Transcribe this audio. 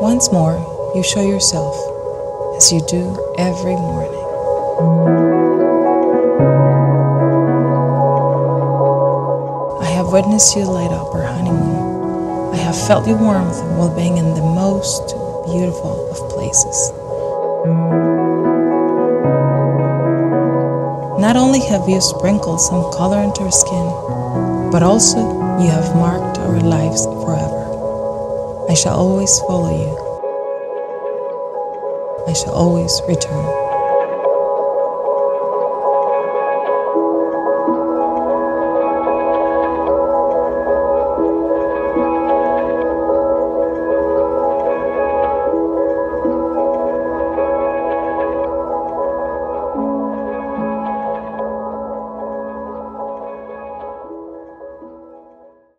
Once more, you show yourself as you do every morning. I have witnessed you light up our honeymoon. I have felt your warmth while being in the most beautiful of places. Not only have you sprinkled some color into our skin, but also you have marked our lives forever. I shall always follow you. I shall always return.